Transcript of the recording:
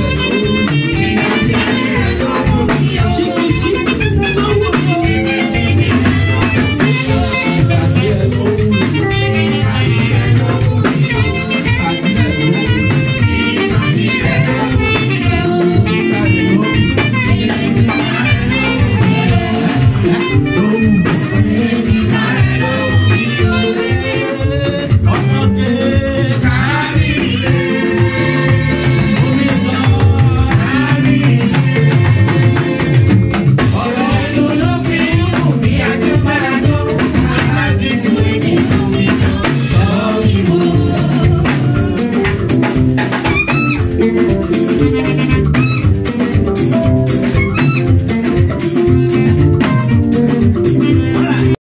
said